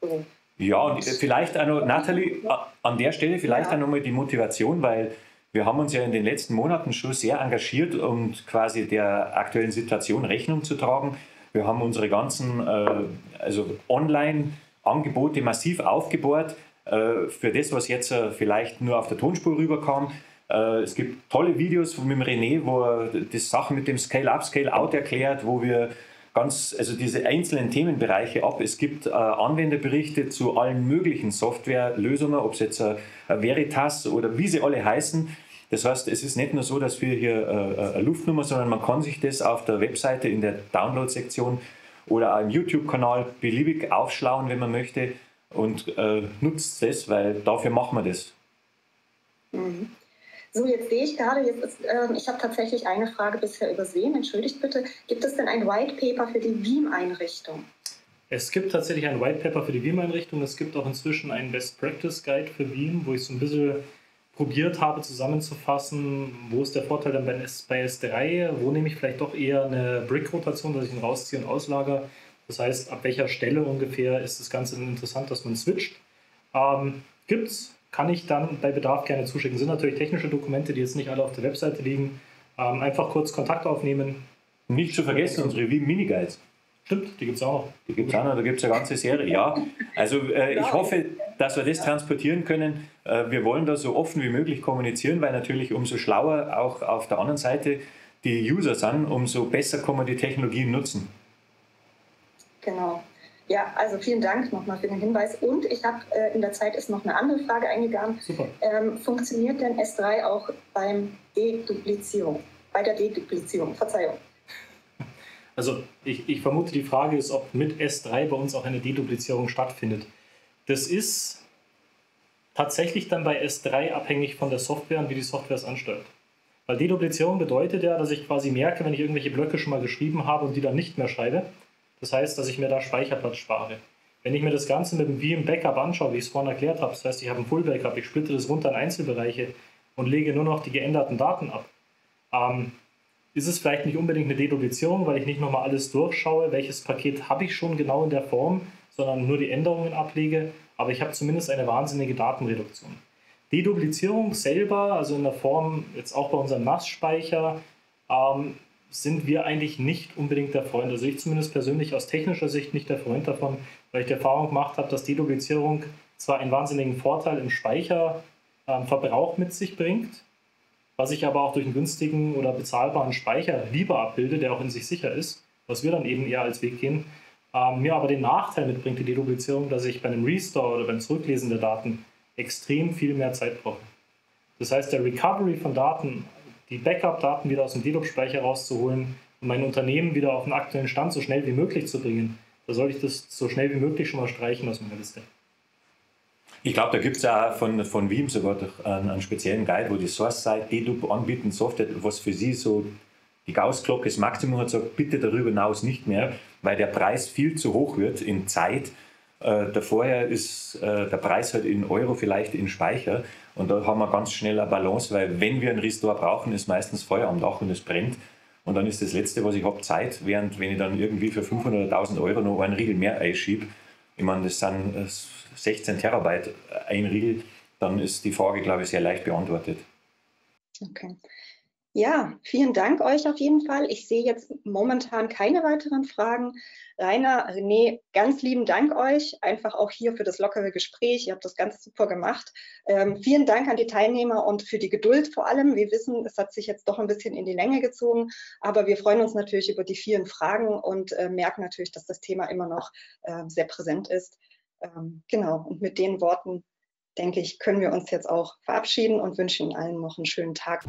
So. Ja, und vielleicht auch noch, Nathalie, an der Stelle vielleicht ja. auch nochmal die Motivation, weil wir haben uns ja in den letzten Monaten schon sehr engagiert, um quasi der aktuellen Situation Rechnung zu tragen. Wir haben unsere ganzen äh, also Online-Angebote massiv aufgebohrt äh, für das, was jetzt äh, vielleicht nur auf der Tonspur rüberkam. Äh, es gibt tolle Videos mit dem René, wo er die Sachen mit dem Scale-Up, Scale-Out erklärt, wo wir ganz, also diese einzelnen Themenbereiche ab. Es gibt äh, Anwenderberichte zu allen möglichen Softwarelösungen, ob es jetzt äh, Veritas oder wie sie alle heißen. Das heißt, es ist nicht nur so, dass wir hier äh, eine Luftnummer, sondern man kann sich das auf der Webseite in der Download-Sektion oder auch im YouTube-Kanal beliebig aufschlauen, wenn man möchte, und äh, nutzt das, weil dafür machen wir das. Mhm. So, jetzt sehe ich gerade, jetzt ist, äh, ich habe tatsächlich eine Frage bisher übersehen, entschuldigt bitte. Gibt es denn ein White Paper für die Veeam-Einrichtung? Es gibt tatsächlich ein White Paper für die Veeam-Einrichtung. Es gibt auch inzwischen einen Best Practice Guide für Veeam, wo ich so ein bisschen probiert habe zusammenzufassen, wo ist der Vorteil dann bei, S3, wo nehme ich vielleicht doch eher eine Brick-Rotation, dass ich ihn rausziehe und auslager. Das heißt, ab welcher Stelle ungefähr ist das Ganze interessant, dass man switcht. Ähm, Gibt es kann ich dann bei Bedarf gerne zuschicken. Das sind natürlich technische Dokumente, die jetzt nicht alle auf der Webseite liegen. Ähm, einfach kurz Kontakt aufnehmen. Nicht zu vergessen, unsere Mini-Guides. Stimmt, die gibt es auch noch. Die gibt es auch noch, da gibt es eine ganze Serie. Ja, also äh, ich hoffe, dass wir das transportieren können. Äh, wir wollen da so offen wie möglich kommunizieren, weil natürlich umso schlauer auch auf der anderen Seite die User sind, umso besser kann man die Technologien nutzen. Genau. Ja, also vielen Dank nochmal für den Hinweis. Und ich habe äh, in der Zeit ist noch eine andere Frage eingegangen. Super. Ähm, funktioniert denn S3 auch beim Deduplizierung? Bei der Deduplizierung, Verzeihung. Also ich, ich vermute, die Frage ist, ob mit S3 bei uns auch eine Deduplizierung stattfindet. Das ist tatsächlich dann bei S3 abhängig von der Software und wie die Software es ansteuert. Weil Deduplizierung bedeutet ja, dass ich quasi merke, wenn ich irgendwelche Blöcke schon mal geschrieben habe und die dann nicht mehr schreibe, das heißt, dass ich mir da Speicherplatz spare. Wenn ich mir das Ganze mit dem VM Backup anschaue, wie ich es vorhin erklärt habe, das heißt, ich habe ein Full Backup, ich splitte das runter in Einzelbereiche und lege nur noch die geänderten Daten ab, ähm, ist es vielleicht nicht unbedingt eine Deduplizierung, weil ich nicht nochmal alles durchschaue, welches Paket habe ich schon genau in der Form, sondern nur die Änderungen ablege, aber ich habe zumindest eine wahnsinnige Datenreduktion. Deduplizierung selber, also in der Form jetzt auch bei unserem NAS-Speicher, ähm, sind wir eigentlich nicht unbedingt der Freund. Also ich zumindest persönlich aus technischer Sicht nicht der Freund davon, weil ich die Erfahrung gemacht habe, dass Deduplizierung zwar einen wahnsinnigen Vorteil im Speicherverbrauch ähm, mit sich bringt, was ich aber auch durch einen günstigen oder bezahlbaren Speicher lieber abbilde, der auch in sich sicher ist, was wir dann eben eher als Weg gehen, ähm, mir aber den Nachteil mitbringt, die Deduplizierung, dass ich bei einem Restore oder beim Zurücklesen der Daten extrem viel mehr Zeit brauche. Das heißt, der Recovery von Daten die Backup-Daten wieder aus dem DLOP-Speicher rauszuholen und mein Unternehmen wieder auf den aktuellen Stand so schnell wie möglich zu bringen. Da sollte ich das so schnell wie möglich schon mal streichen aus meiner Liste. Ich glaube, da gibt es ja von, von Veeam sogar einen, einen, speziellen Guide, wo die Source-Side Dedupe anbieten, Software, was für sie so die Gauss-Glocke das Maximum hat, sagt, bitte darüber hinaus nicht mehr, weil der Preis viel zu hoch wird in Zeit. Äh, vorher ist äh, der Preis halt in Euro vielleicht in Speicher und da haben wir ganz schnell eine Balance, weil wenn wir einen Restore brauchen, ist meistens Feuer am Dach und es brennt. Und dann ist das Letzte, was ich habe, Zeit, während wenn ich dann irgendwie für 500.000 Euro noch einen Riegel mehr einschiebe, ich meine, das sind 16 äh, Terabyte ein Riegel, dann ist die Frage, glaube ich, sehr leicht beantwortet. Okay. Ja, vielen Dank euch auf jeden Fall. Ich sehe jetzt momentan keine weiteren Fragen. Rainer, René, ganz lieben Dank euch, einfach auch hier für das lockere Gespräch. Ihr habt das ganz super gemacht. Ähm, vielen Dank an die Teilnehmer und für die Geduld vor allem. Wir wissen, es hat sich jetzt doch ein bisschen in die Länge gezogen, aber wir freuen uns natürlich über die vielen Fragen und äh, merken natürlich, dass das Thema immer noch äh, sehr präsent ist. Ähm, genau, und mit den Worten, denke ich, können wir uns jetzt auch verabschieden und wünschen Ihnen allen noch einen schönen Tag.